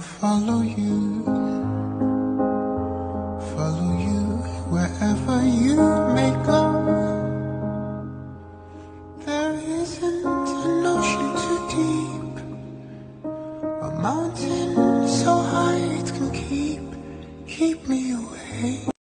follow you, follow you wherever you may go. There isn't an ocean too deep, a mountain so high it can keep, keep me away.